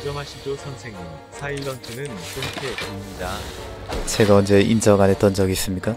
인정하시죠 선생님. 사일런트는 본캐입니다. 제가 언제 인정 안 했던 적이 있습니까?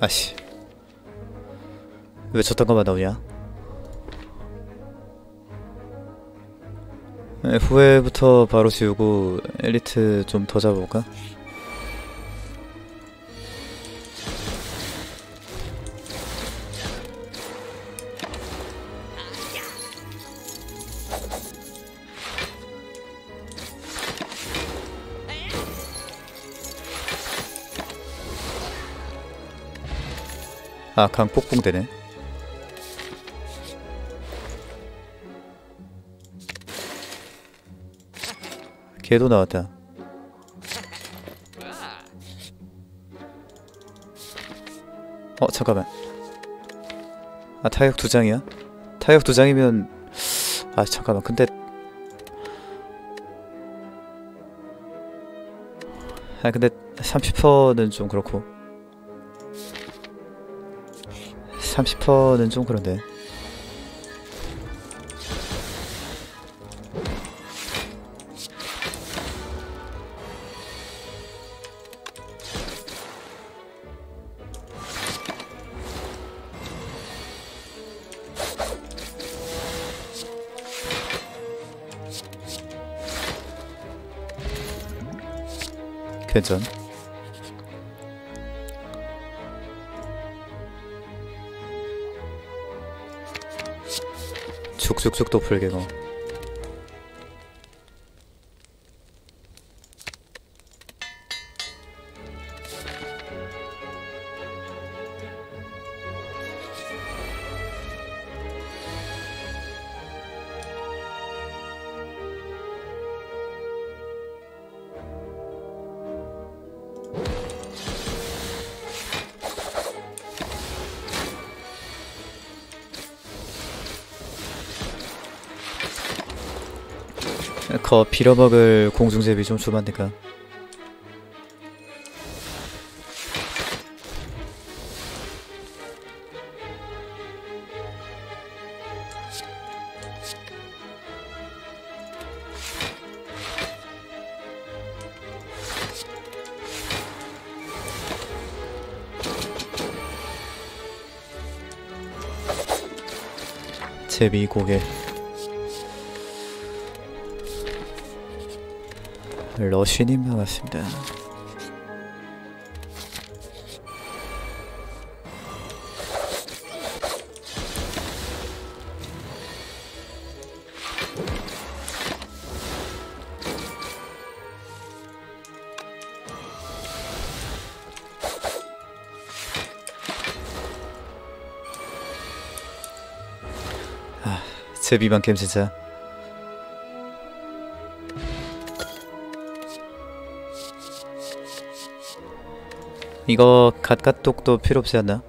아씨 왜 저딴 것만 나오냐 에, 후회부터 바로 지우고 엘리트 좀 더 잡아볼까? 아, 강 뽁뽁 되네. 걔도 나왔다. 어, 잠깐만. 아, 타격 두 장이야? 타격 두 장이면 아, 잠깐만. 근데 아, 근데 30%는 좀 그렇고. 30%는 좀 그런데. 괜찮. 쭉쭉쭉 도플갱어. 거 빌어먹을 공중제비 좀 될까? 제비 고개 러쉬님 반갑습니다. 아, 제비만 캠 진짜. 이거 갓갓독도 필요 없지 않나?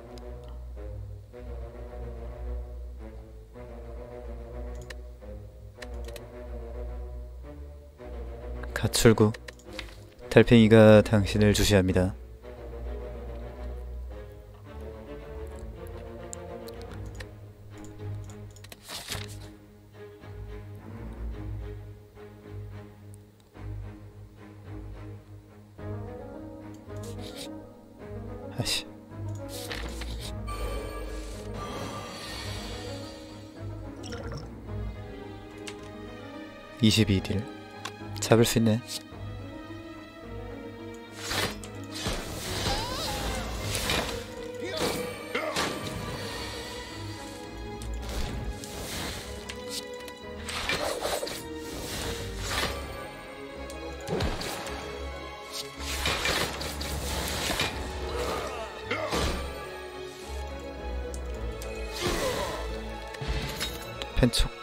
가출구 달팽이가 당신을 주시합니다. (22딜) 잡을 수 있네. 펜촉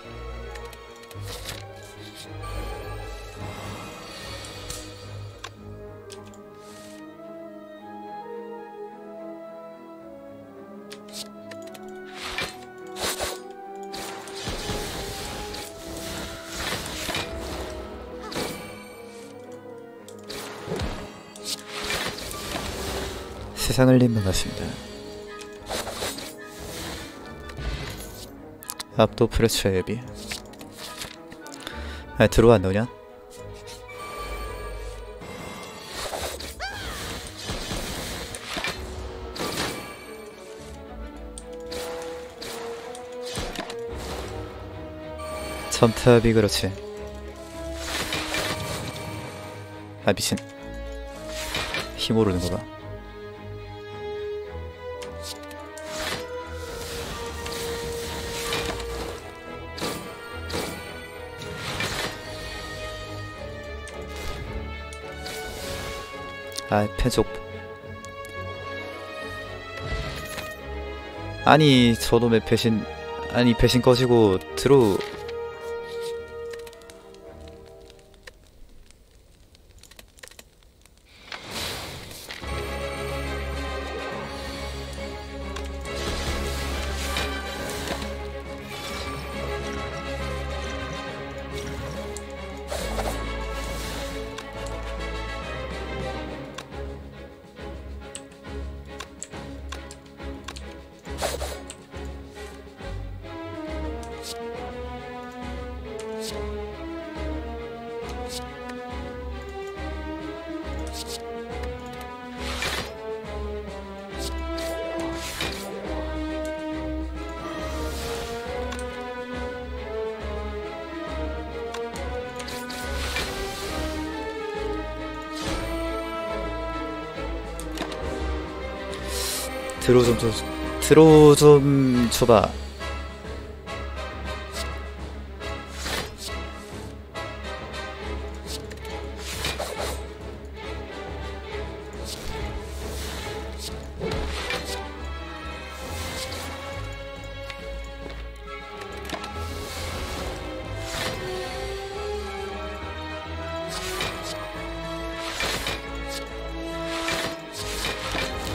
세상을님 반갑습니다. 압도 프레처 예비. 아 들어와 너냐? 첨탑이 그렇지. 아 미친. 힘 오르는 거 봐. 아 패족. 아니 저놈의 배신 아니 배신 꺼지고 드로 드로우 좀 줘, 드로우 좀 줘봐.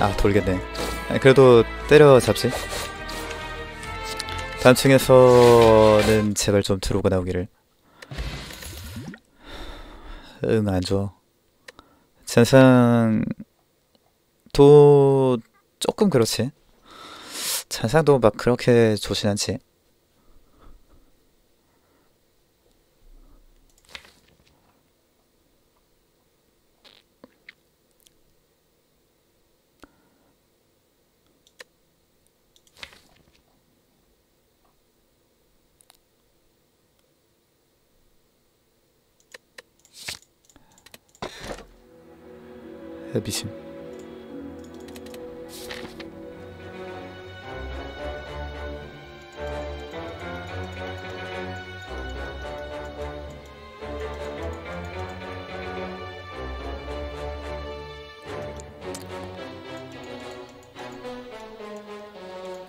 아 돌겠네. 아니, 그래도 때려잡지. 단층에서는 제발 좀 들어오고 나오기를. 응, 안 줘. 잔상도 조금 그렇지. 잔상도 막 그렇게 좋진 않지. 미심.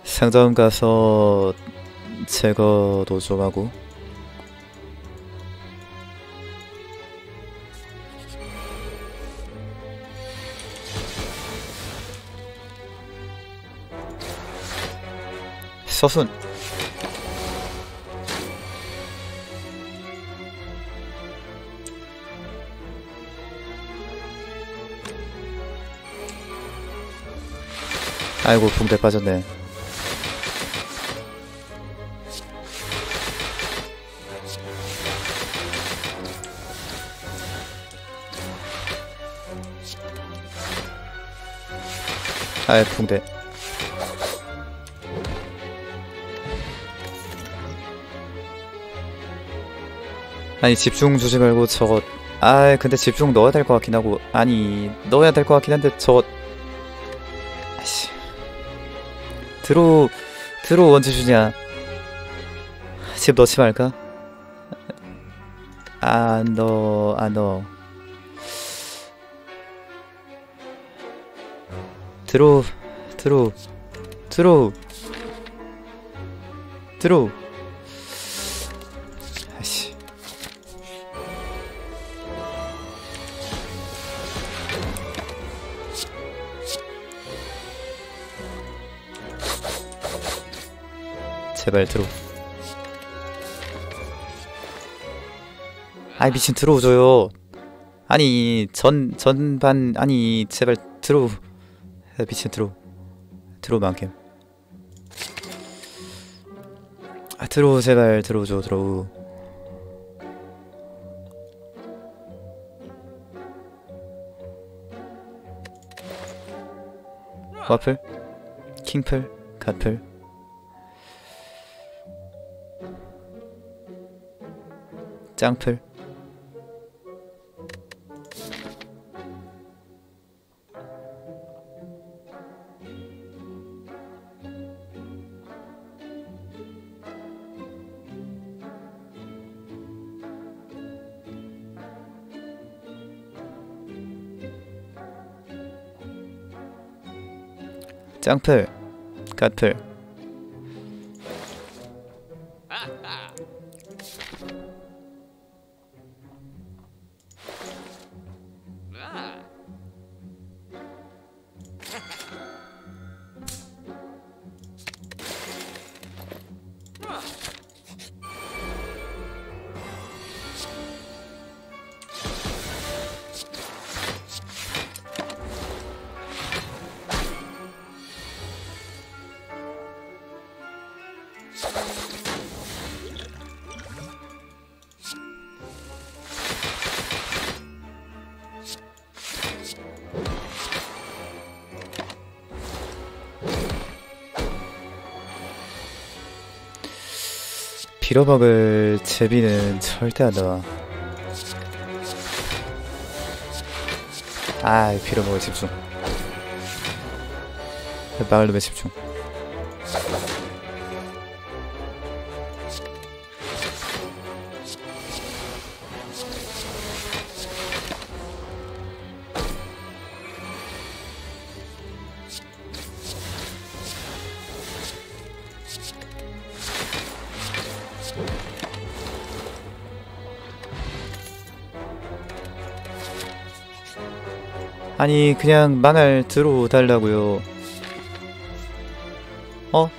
상점 가서 제거도 좀 하고 서순 아이고 붕대 빠졌네. 아이 붕대 아니 집중 주지 말고 저거 아 근데 집중 넣어야 될 것 같긴 하고 아니 넣어야 될 것 같긴 한데 저거 아씨. 드로 드로 언제 주냐? 집 넣지 말까? 안 넣어 안 넣어. 드로 드로 드로 드로 제발 들어. 아이 미친 들어오줘요. 아니 전 전반 아니 제발 들어. 아, 미친 들어. 들어만큼. 아 들어 제발 들어줘 들어. 와플, 킹플, 갓플. 짱플 짱플 갓플 빌어먹을 제비는 절대 안 나와. 아 빌어먹을 집중. 막을 놈의 집중 아니 그냥 망할 들어달라고요 어?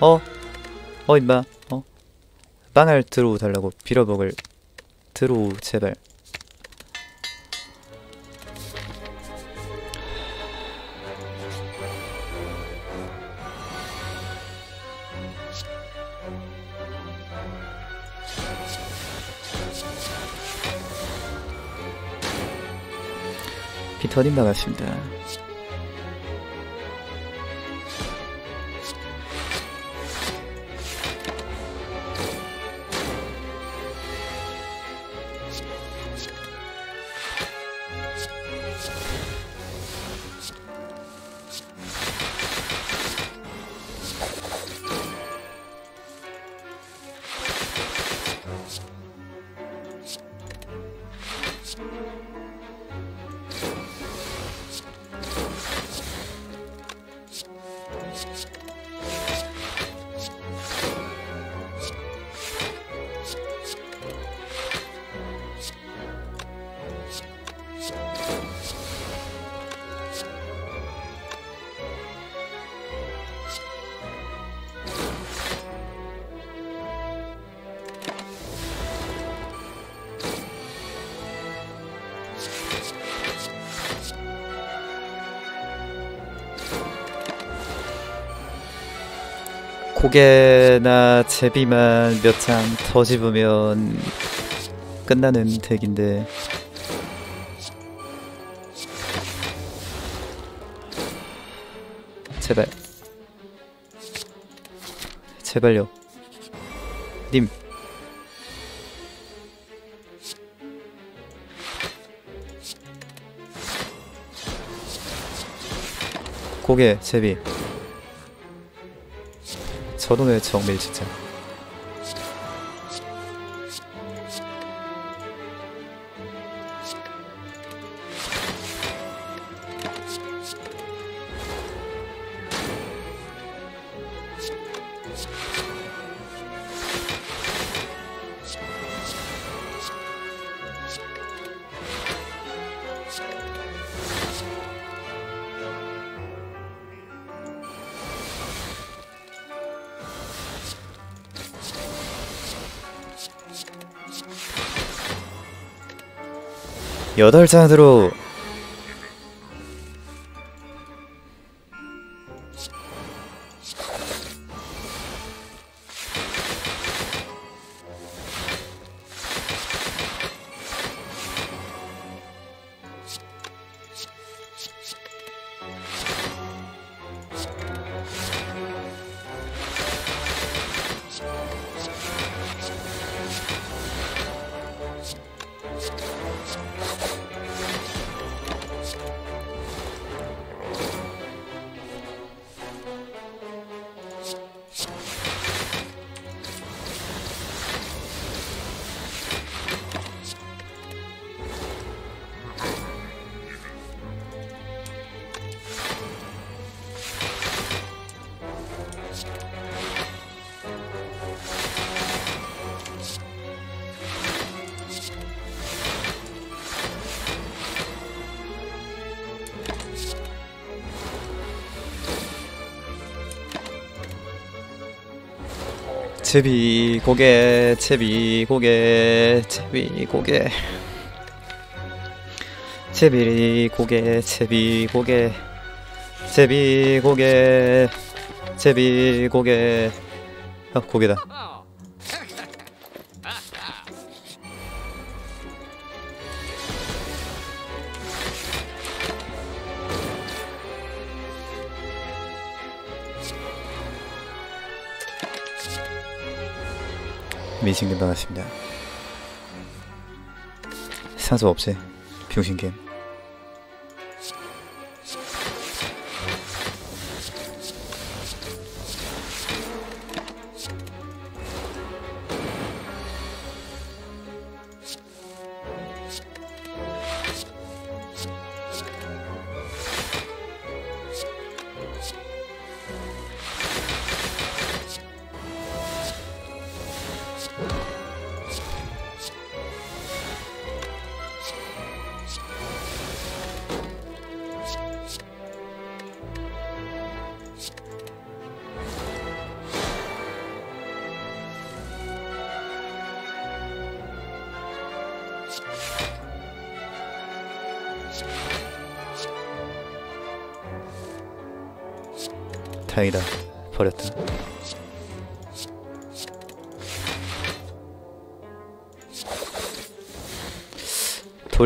어? 어 임마 어? 망할 들어달라고 빌어먹을 들어 제발 피터님 나갔습니다. 고개나 제비만 몇 장 더 집으면 끝나는 덱인데. 제발. 제발요. 님. 고개 제비 저놈의 정밀 진짜 여덟 잔으로 제비 고개 제비 고개 제비 고개. 제비 고개 제비 고개. 제비 고개. 제비 고개. 아 고개다 미신겜 받았습니다. 산소 없지 병신겜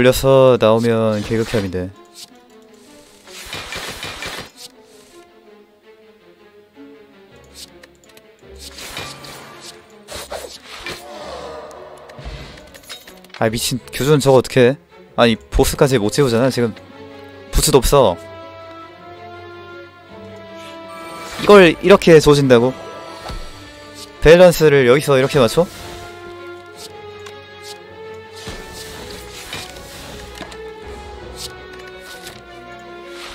돌려서 나오면 개극혐인데 아 미친 교전 저거 어떻게 아니 보스까지 못 채우잖아 지금 부스도 없어 이걸 이렇게 조진다고? 밸런스를 여기서 이렇게 맞춰?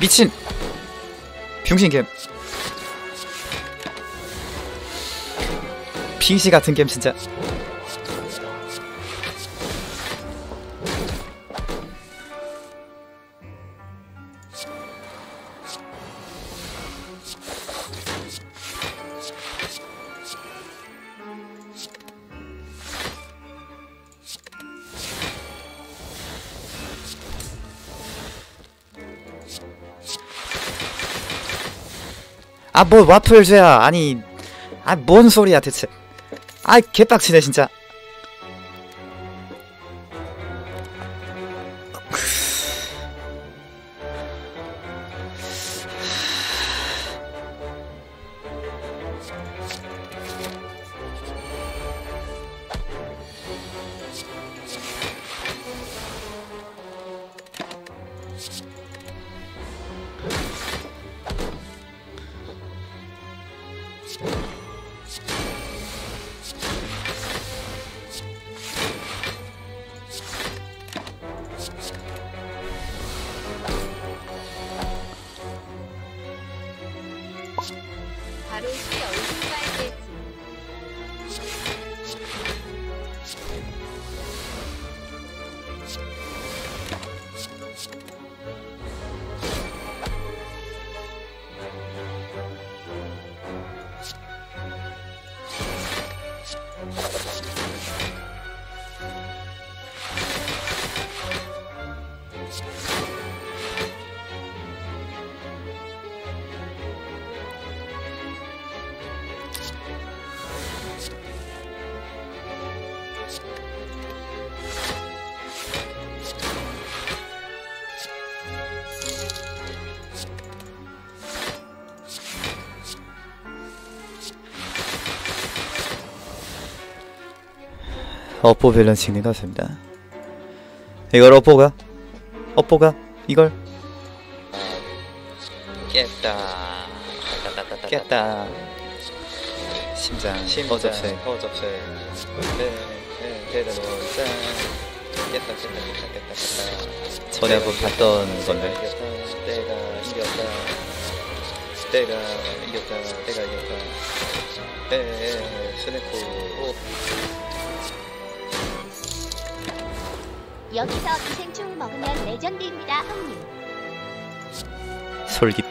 미친! 병신겜 빙시 같은 게임 진짜 아 뭐 와플즈야. 아니 아 뭔 소리야 대체. 아 개빡치네 진짜 업보 밸런싱이 나왔습니다 이걸 업보가 업보가 이걸 깼다. 깼다 심장 어접세 어접세. 네, 네, 대대로 짠. 깼다, 깼다, 깼다, 깼다, 깼다. 전에 한번 봤던 건데. 내가 이겼다. 내가 이겼다. 내가 이겼다. 에, 에, 스네코. 여기서 기생충 먹으면 레전드입니다, 형님. 솔깃.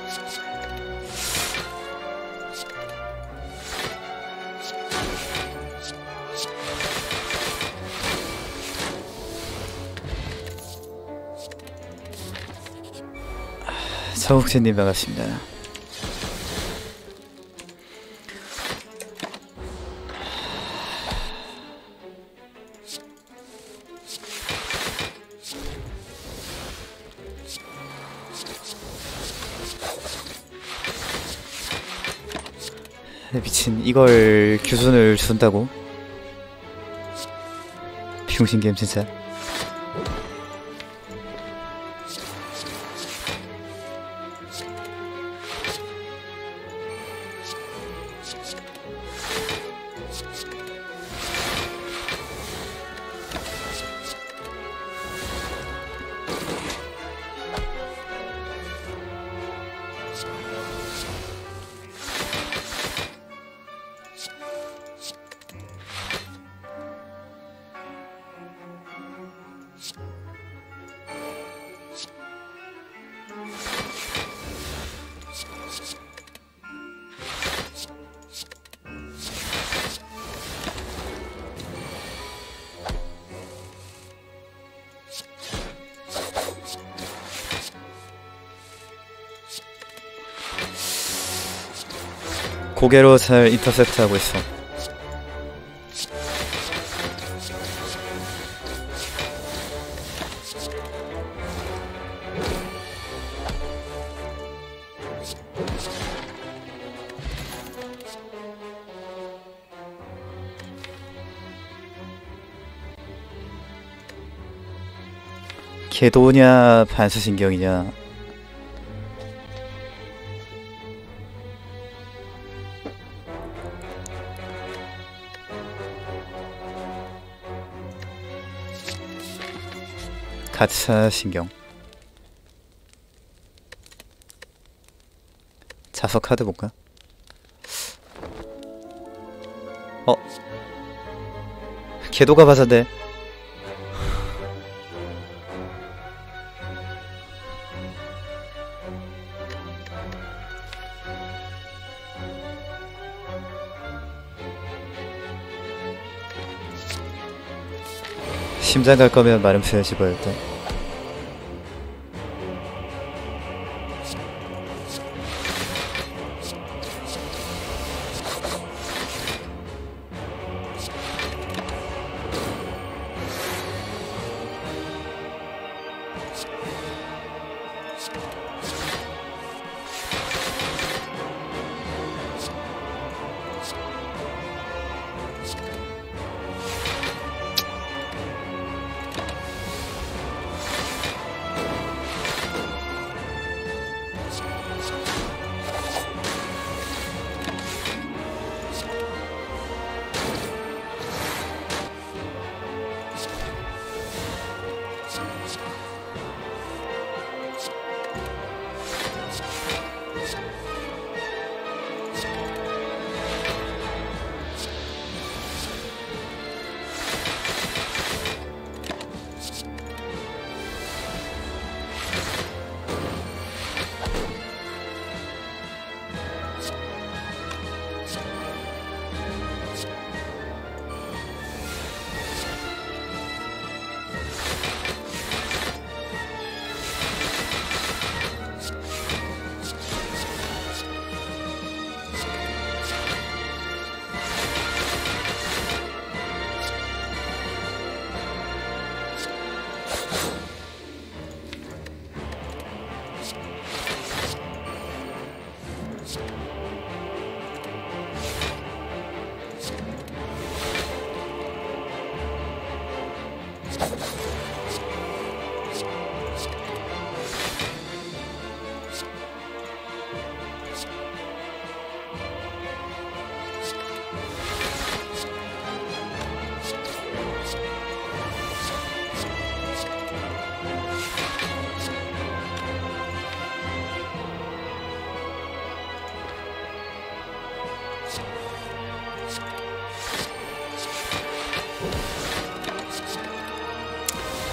아, 서욱진님 반갑습니다. 미친 이걸 규순을 준다고? 비용신 게임 진짜. 고개로 잘 인터셉트하고 있어. 궤도냐 반수신경이냐 가차 신경 자석 카드 볼까? 어? 궤도가 봐서네 심장 갈 거면 마름 써야지 뭐 일단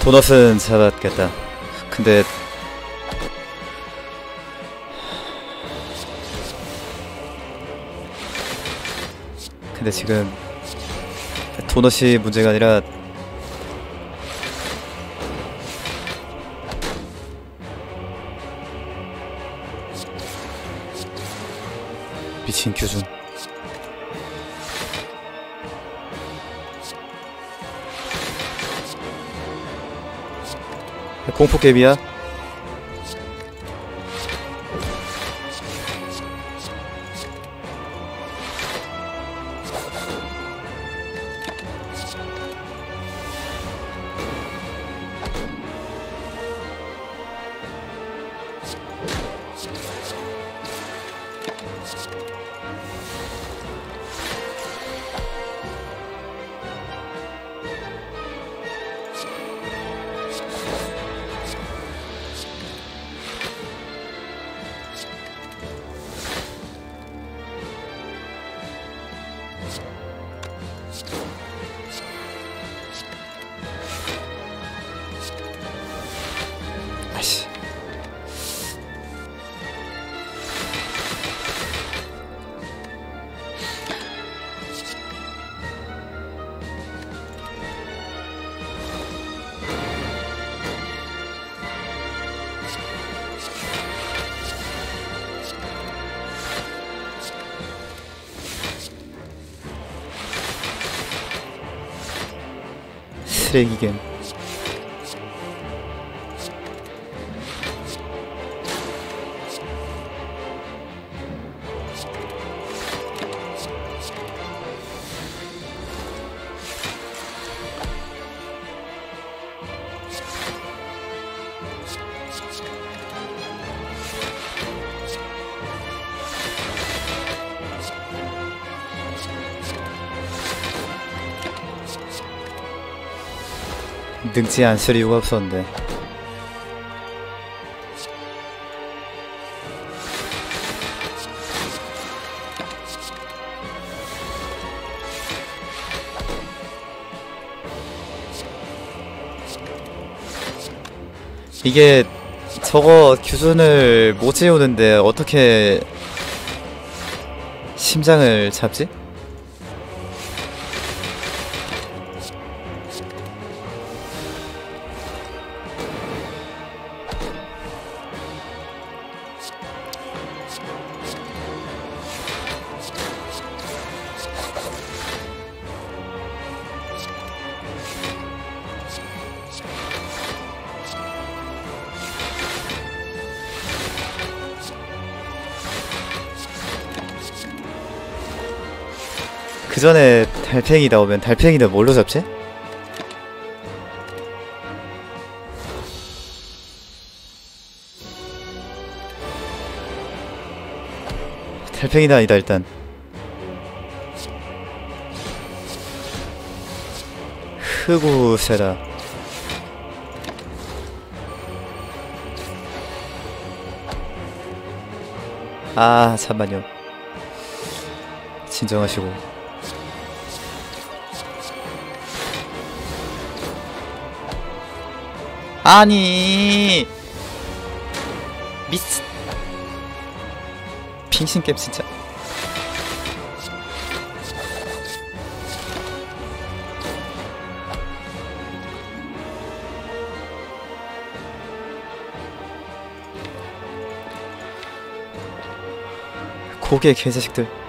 도넛은 잡았겠다. 근데 근데 지금 도넛이 문제가 아니라 미친 규준 공포 게임이야? 쓰레기 게 임 늙지 않을 이유가 없었는데 이게 저거 규준을 못 채우는데 어떻게 심장을 잡지? 전에 달팽이 나오면 달팽이는 뭘로 잡지? 달팽이는 아니다 일단. 흑우세다 아 잠만요. 진정하시고 아니. 미스. 빙신겜 진짜. 고개 개자식들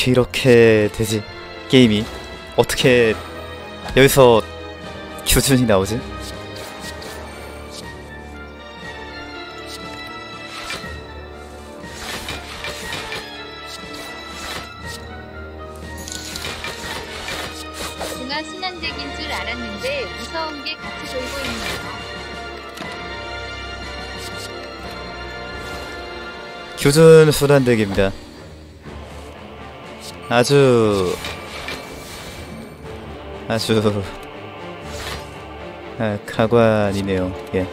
어떻게 이렇게 되지? 게임이 어떻게 여기서 규준이 나오지? 중화 순환덱인 줄 알았는데 무서운 게 같이 돌고 있네요. 규준 순환덱입니다. 아주 아주 아, 가관이네요. 예.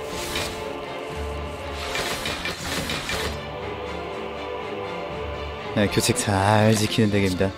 네, 규칙 잘 지키는 덱입니다.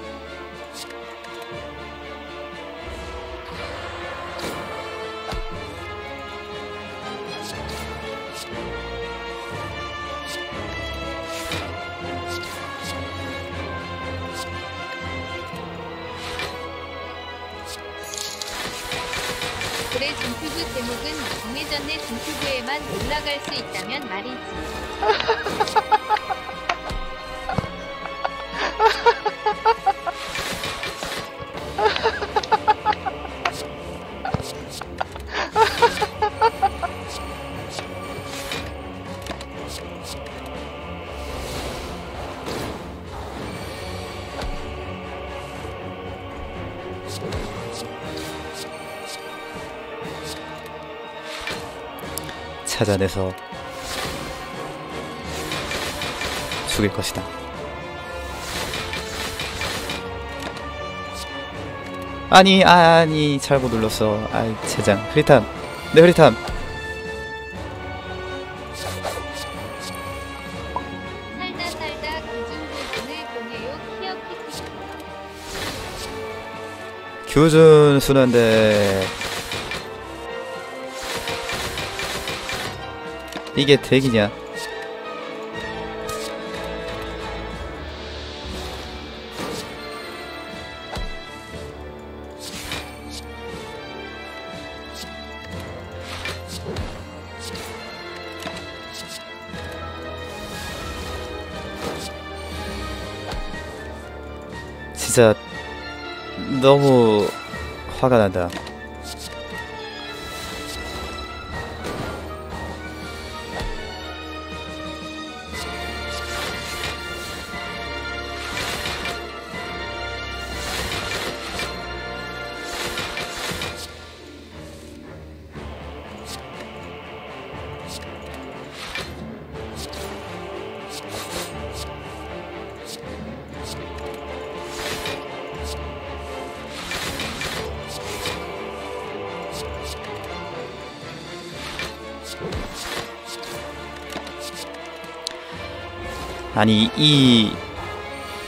그래 중투부 제목은 정해졌네 중투부에만 올라갈 수 있다면 말이지. 찾아내서 죽일 것이다. 아니 아니 잘못 눌렀어. 아이 제장 흐리탐 네 흐리탐 키키. 규준 순환대 이게 덱이냐? 진짜 너무 화가 난다. 아니 이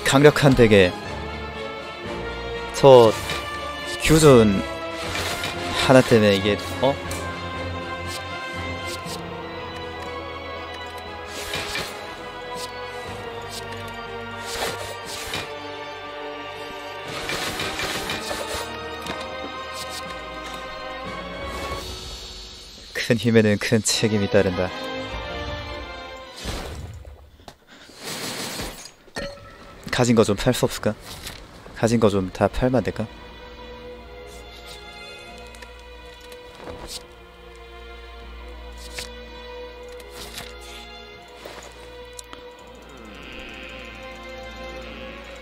강력한 덱에 저 규준 하나 때문에 이게 어? 큰 힘에는 큰 책임이 따른다. 가진 거 좀 팔 수 없을까? 가진 거 좀 다 팔면 안 될까?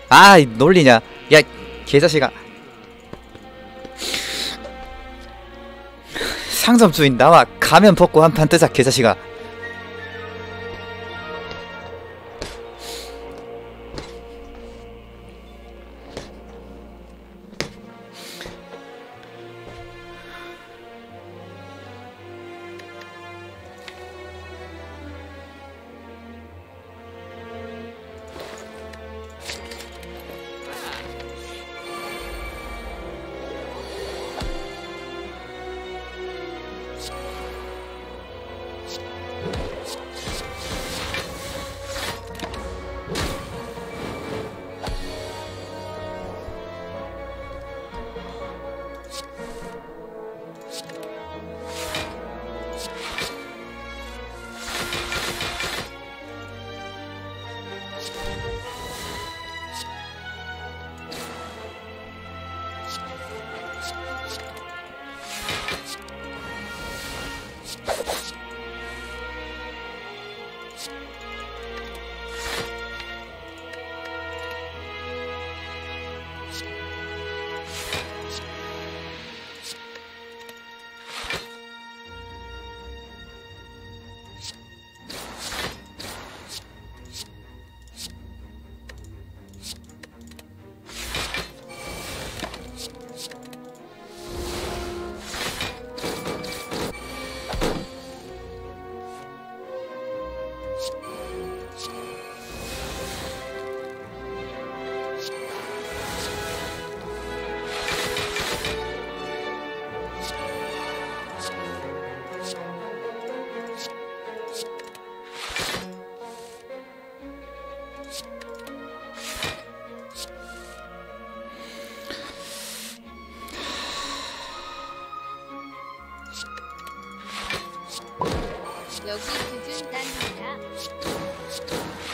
아, 이 놀리냐? 야, 개자식아. 상점 주인 나와 가면 벗고 한판 뜨자 개자식아. 여기 두준 단 하나. 폭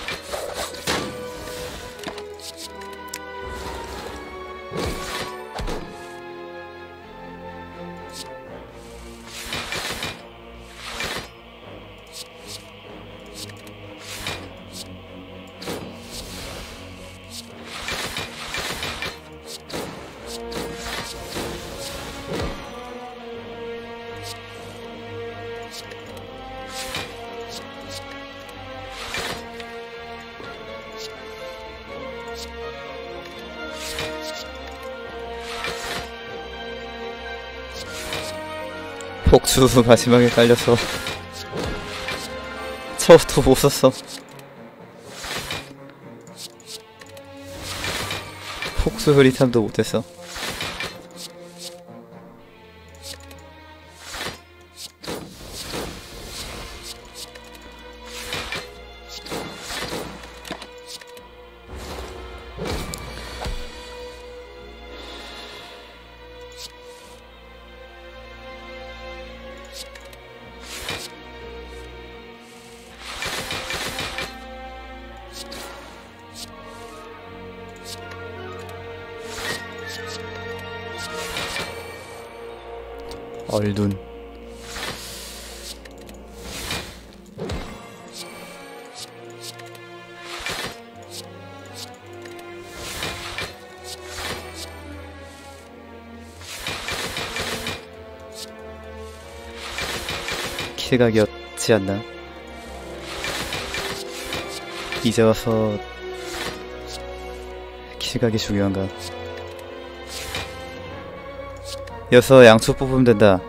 주 마지막에 깔려서 처음부터 못 썼어. 폭수 흐릿함도 못했어 킬각이었지 않나? 이제 와서 킬각이 중요한가? 여서 양초 뽑으면 된다.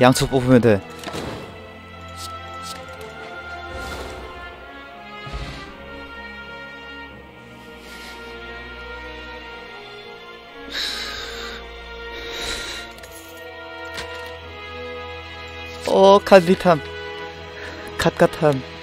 양초 뽑으면 돼. 어, 갓리탐. 갓갓함.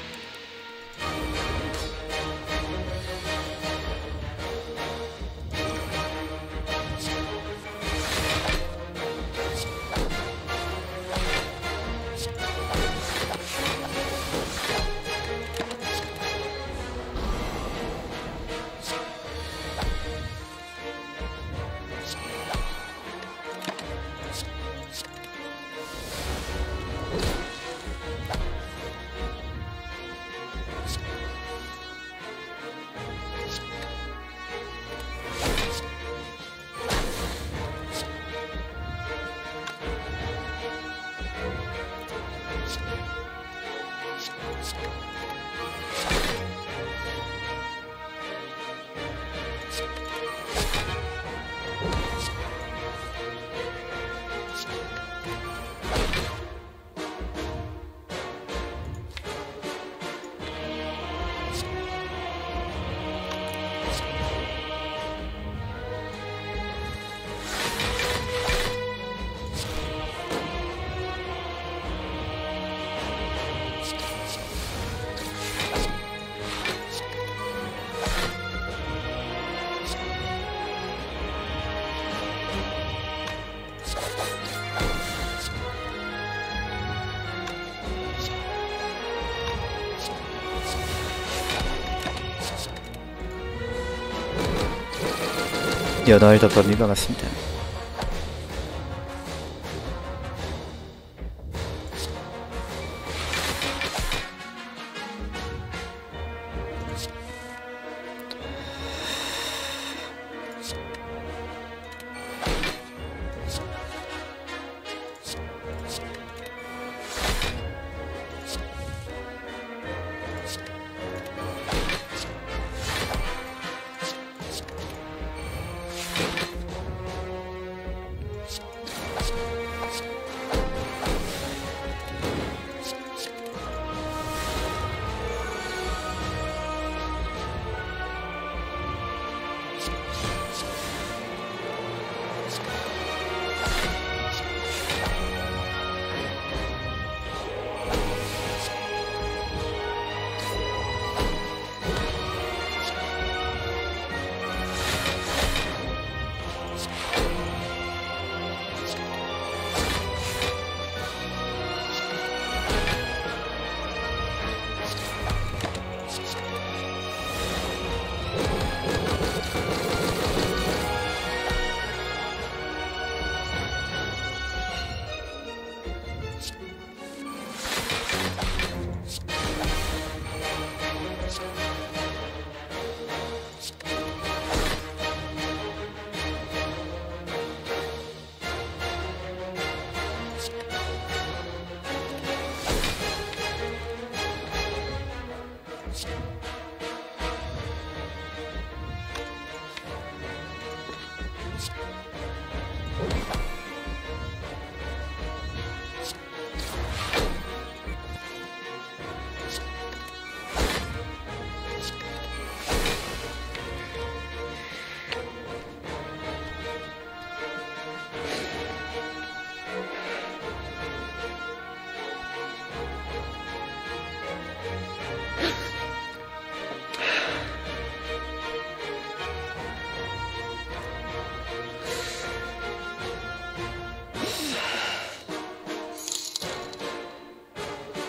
여덟 덮밥이 박았습니다.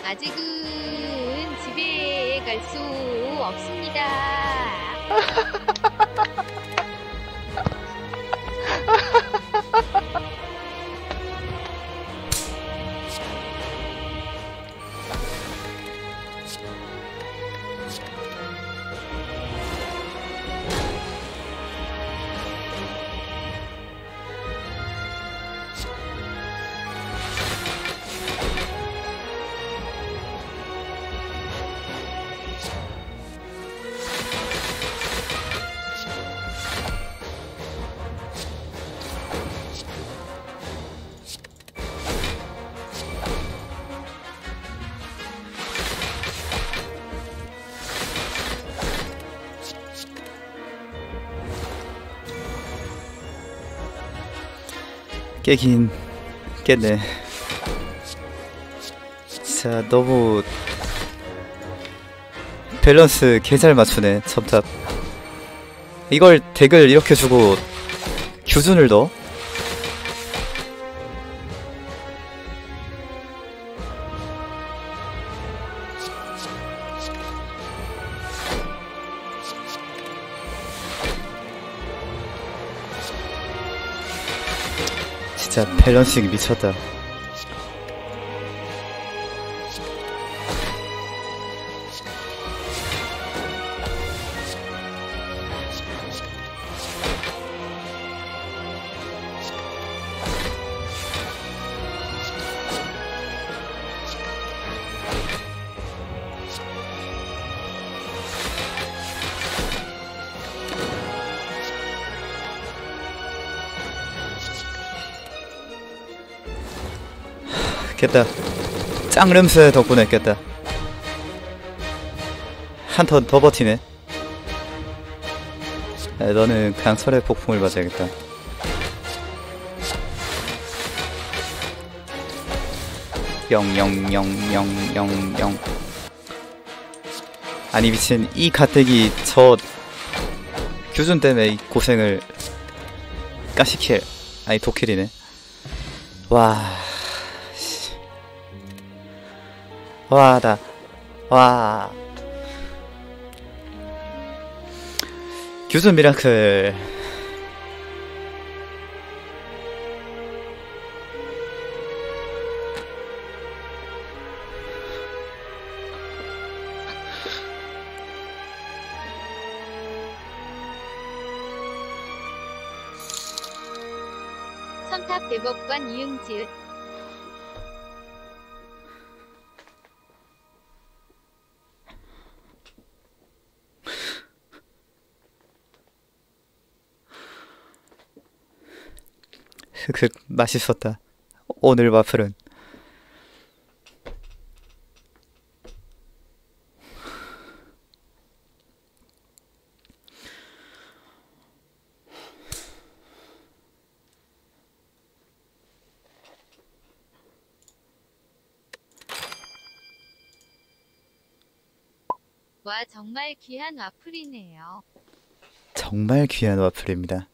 아직은 깨긴 깼네. 자, 너무 밸런스 개잘 맞추네. 첨탑. 이걸 덱을 이렇게 주고 규준을 넣어? 밸런싱이 미쳤다. 깼다. 짱름스 덕분에 깼다. 한 턴 더 버티네. 야, 너는 그냥 설의 폭풍을 맞아야겠다. 영영영영영영 아니 미친 이 가택이 저 규준 때문에 이 고생을 까시킬 아니 도킬이네 와 와, 나, 와. 규준 미라클. 맛있었다. 오늘 와플은. 와 정말 귀한 와플이네요. 정말 귀한 와플입니다.